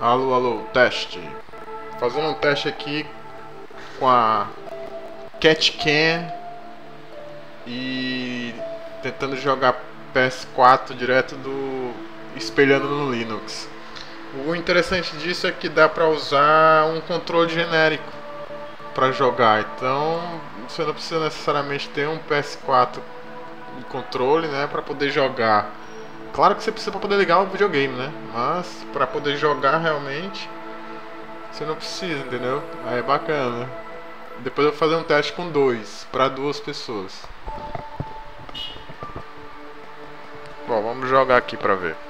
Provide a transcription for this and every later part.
Alô, alô, teste. Fazendo um teste aqui com a CatCam e tentando jogar PS4 direto do espelhando no Linux. O interessante disso é que dá para usar um controle genérico para jogar. Então, você não precisa necessariamente ter um PS4 de controle, né, para poder jogar. Claro que você precisa para poder ligar o videogame, né? Mas para poder jogar realmente, você não precisa, entendeu? Aí é bacana. Depois eu vou fazer um teste com dois, para duas pessoas. Bom, vamos jogar aqui para ver.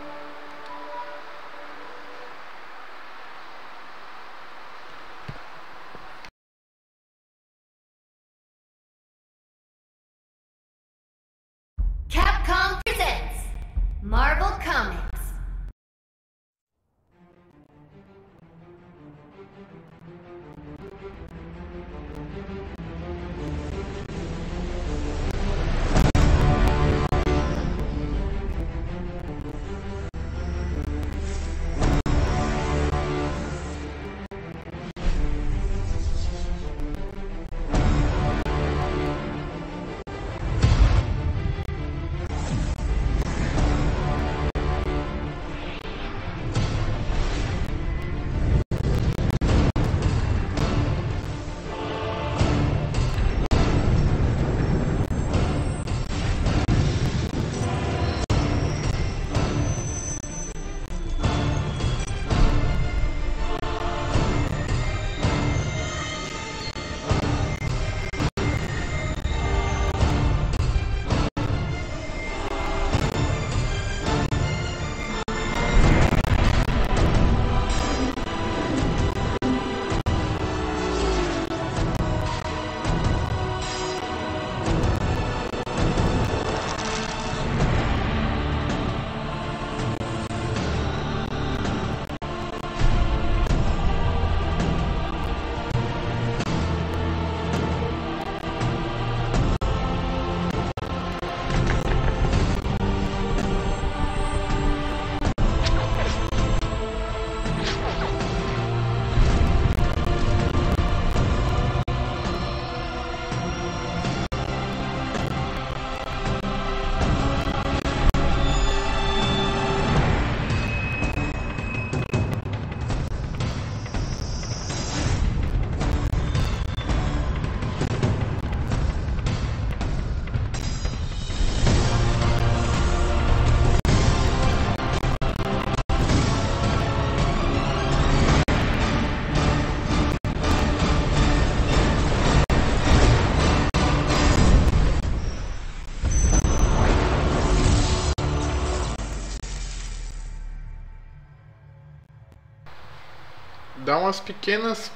Dá umas pequenas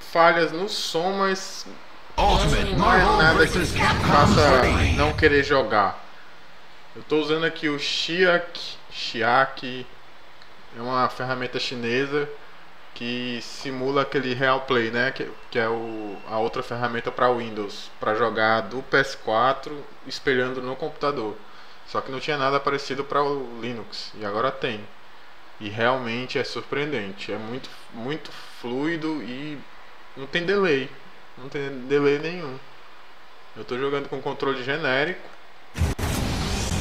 falhas no som, mas não é nada que faça não querer jogar. Eu estou usando aqui o Chiak, Chiak, é uma ferramenta chinesa que simula aquele Real Play, né? Que, que é o, a outra ferramenta para Windows, para jogar do PS4 espelhando no computador. Só que não tinha nada parecido para o Linux e agora tem. E realmente é surpreendente. É muito, muito fluido e não tem delay. Não tem delay nenhum. Eu estou jogando com controle genérico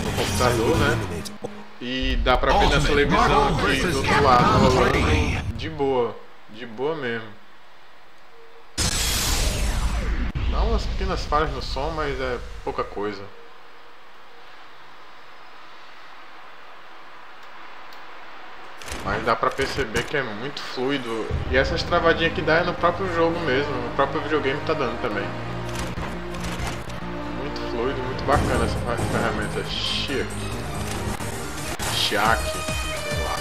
no computador, né? E dá pra ver na televisão aqui do outro lado rolando de boa. De boa mesmo. Dá umas pequenas falhas no som, mas é pouca coisa. Mas dá pra perceber que é muito fluido. E essas travadinhas que dá é no próprio jogo mesmo, no próprio videogame tá dando também. Muito fluido, muito bacana essa ferramenta. Chiak. Chiak. Sei lá.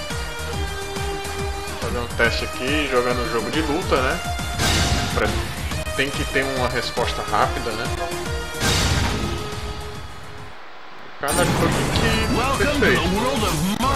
Vou fazer um teste aqui, jogando um jogo de luta, né? Tem que ter uma resposta rápida, né? Cada clique perfeito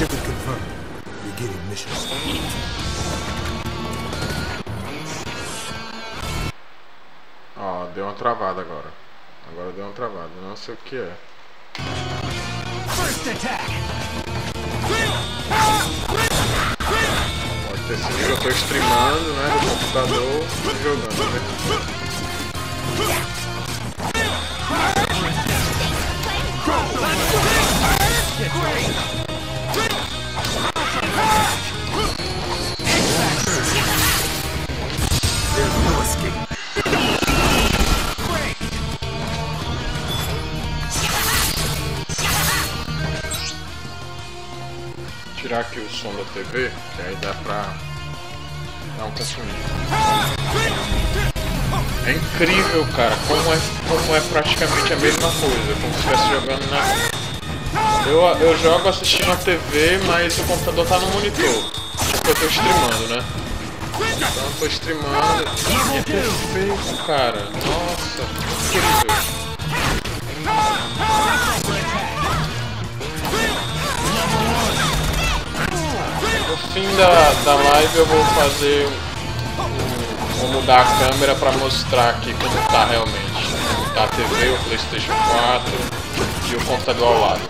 Objective confirmed. Beginning mission. Ó, deu uma travada agora. Agora deu uma travada, não sei o que é. First attack. Pode ter sido que eu tô streamando, né, do computador e jogando, né? Tirar aqui o som da TV, que aí dá pra dar um consumido. É incrível, cara, como é, como é praticamente a mesma coisa, como se estivesse jogando na eu, eu jogo assistindo a TV, mas o computador tá no monitor. Porque eu tô streamando, né? Então eu tô streamando e é perfeito, cara. Nossa, incrível. Fim da, da live eu vou fazer um, vou mudar a câmera pra mostrar aqui como tá realmente. Como tá a TV, o Playstation 4 e o computador ao lado.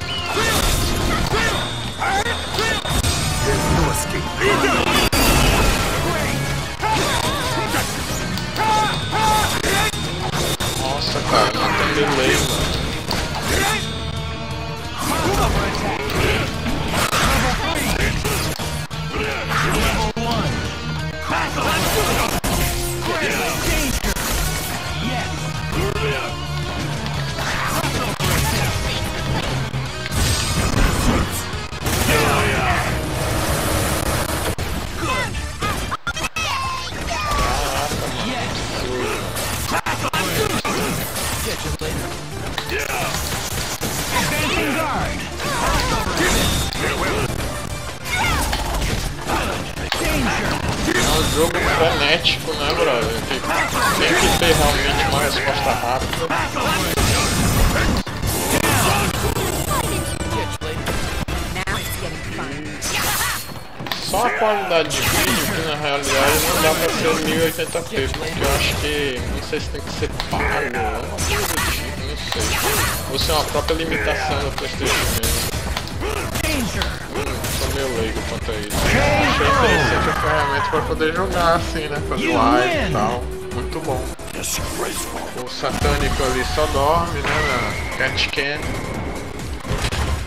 Nossa, cara, não tem delay, mano. Jogo frenético, né, brother? Tem, tem que ter realmente uma resposta rápida. Só a qualidade de vídeo, que na realidade não dá pra ser 1080p, porque eu acho que, não sei se tem que ser pago, alguma coisa do tipo, não sei. Ou se é uma própria limitação da Playstation mesmo. Meio leigo quanto a isso. Achei interessante a ferramenta pra poder jogar assim, né? Fazer live e tal. Muito bom. O satânico ali só dorme, né? Na Cat Can.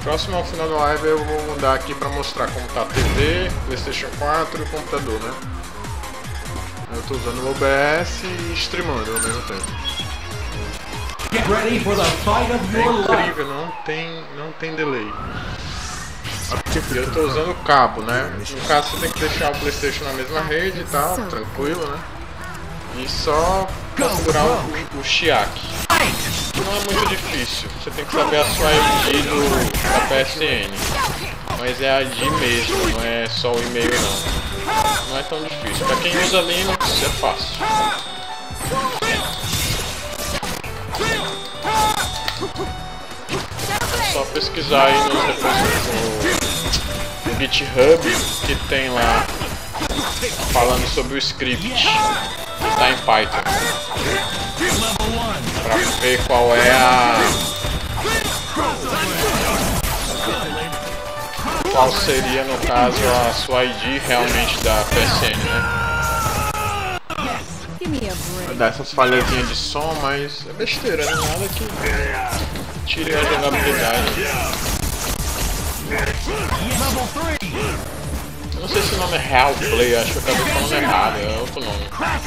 Próximo ao final da live eu vou mudar aqui pra mostrar como tá a TV, Playstation 4 e o computador, né? Eu tô usando o OBS e streamando ao mesmo tempo. É incrível, não tem, não tem delay. Eu tô usando o cabo, né? No caso você tem que deixar o Playstation na mesma rede e tal, tranquilo, né? E só configurar o, o Chiak. Não é muito difícil, você tem que saber a sua ID do, da PSN. Mas é a ID mesmo, não é só o e-mail não. Não é tão difícil. Pra quem usa Linux é fácil. É só pesquisar aí nos repositórios GitHub que tem lá falando sobre o script que está em Python para ver qual é a qual seria no caso a sua ID realmente da PSN, né? Vai dar essas falhazinhas de som, mas é besteira, né? Nada que tire a jogabilidade. Eu não sei se o nome é Real Play, acho que eu acabei falando errado, é outro nome. Ah.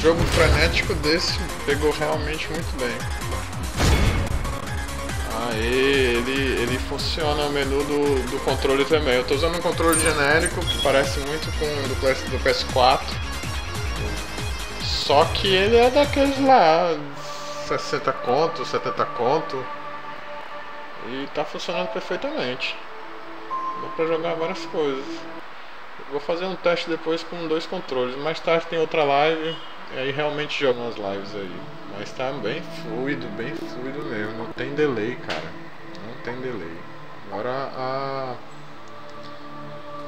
Um jogo frenético desse pegou realmente muito bem. Aí ele, ele funciona o menu do, do controle também. Eu estou usando um controle genérico que parece muito com o do, PS, do PS4. Só que ele é daqueles lá, 60 conto, 70 conto. E está funcionando perfeitamente. Dá pra jogar várias coisas. Vou fazer um teste depois com dois controles. Mais tarde tem outra live. E aí realmente jogo umas lives aí. Mas tá bem fluido, bem fluido mesmo. Não tem delay, cara. Não tem delay. Agora a.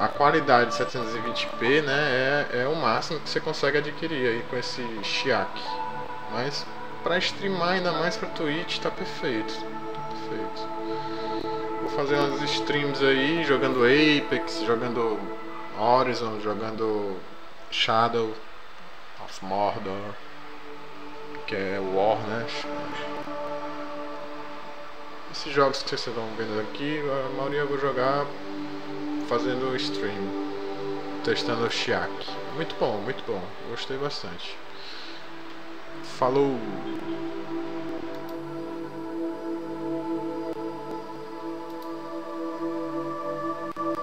A qualidade 720p né, é, é o máximo que você consegue adquirir aí com esse Chiak. Mas para streamar ainda mais para Twitch tá perfeito. Tá perfeito. Vou fazer umas streams aí jogando Apex, jogando Horizon, jogando Shadow of Mordor, que é War, né? Esses jogos que vocês estão vendo aqui, a maioria eu vou jogar fazendo stream, testando o Chiak. Muito bom, muito bom, gostei bastante. Falou!